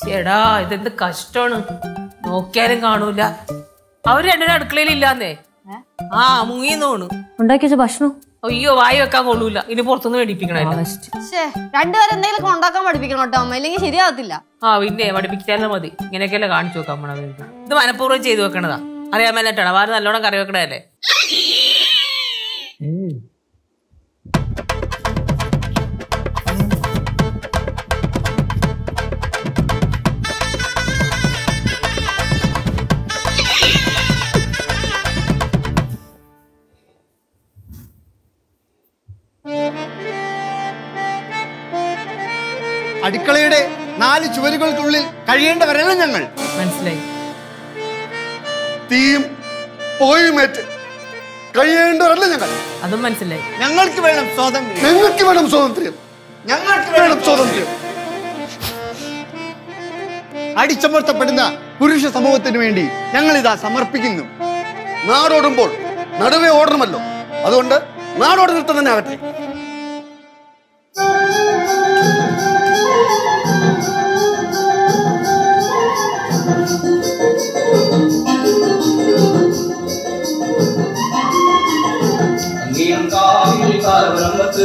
ചേടാ ഇതെന്ത് കഷ്ടമാണ്. നോക്കിയാലും കാണൂല. അവർ രണ്ടിനും അടുക്കളയിൽ ഇല്ലാന്നേ ആ മുങ്ങിന്നോണ്. ഉണ്ടാക്കിയ ഉണ്ടാക്കി വെച്ച ഭക്ഷണം? അയ്യോ വായി വെക്കാൻ കൊള്ളൂല. ഇനി പുറത്തുനിന്ന് മേടിപ്പിക്കണല്ലോ ശ്ശേ രണ്ടുപേരും എന്തെങ്കിലും ഉണ്ടാക്കാൻ പഠിപ്പിക്കണം കേട്ടോ അമ്മ. ഇല്ലെങ്കിൽ ശരിയാവത്തില്ല ആ പിന്നെ പഠിപ്പിച്ചാലും മതി. ഇങ്ങനെയൊക്കെയല്ലേ കാണിച്ചു നോക്കാം ഇത് മനഃപൂർവം ചെയ്തു വെക്കണതാ. അറിയാൻ മേലായിട്ടാണ് വാര് നല്ലോണം കറി വെക്കണതല്ലേ? അടുക്കളയുടെ നാല് ചുവരുകൾക്കുള്ളിൽ കഴിയേണ്ടവരല്ല ഞങ്ങൾ. മനസ്സിലായി. തീയും പോയുമേറ്റ് കഴിയേണ്ടവരല്ല ഞങ്ങൾ. അതും മനസ്സിലായി. ഞങ്ങൾക്ക് വേണം സ്വാതന്ത്ര്യം. ഞങ്ങൾക്ക് വേണം സ്വാതന്ത്ര്യം. ഞങ്ങൾക്ക് വേണം സ്വാതന്ത്ര്യം. അടിച്ചമർത്തപ്പെടുന്ന പുരുഷ സമൂഹത്തിന് വേണ്ടി ഞങ്ങൾ ഇതാ സമർപ്പിക്കുന്നു. നാടോടുമ്പോൾ നടുവേ ഓടണമല്ലോ. അതുകൊണ്ട് നാടോടി നൃത്തം തന്നെ ആകട്ടെ.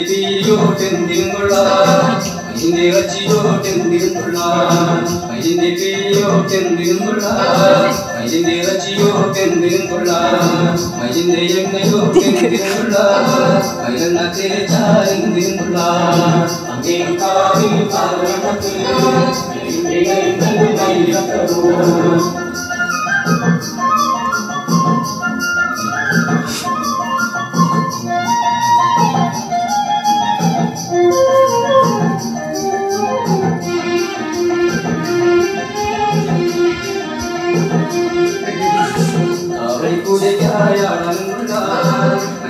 അതിന്റെ പേരിയോട്ടെന്തിനും കൊള്ളാം അതിന്റെ ഇറച്ചിയോട്ടെന്തിനും കൊള്ളാം അതിന്റെ പേരിയോട്ടെന്തിനും കൊള്ളാം അതിന്റെ ഇറച്ചിയോട്ടെന്തിനും കൊള്ളാം അതിന്റെ എണ്ണയോട്ടെന്തിനും കൊള്ളാം അതിലെണ്ണ തേച്ചാലെന്തിനും കൊള്ളാം അങ്ങേയും കാവിൽ കാലമത്ത്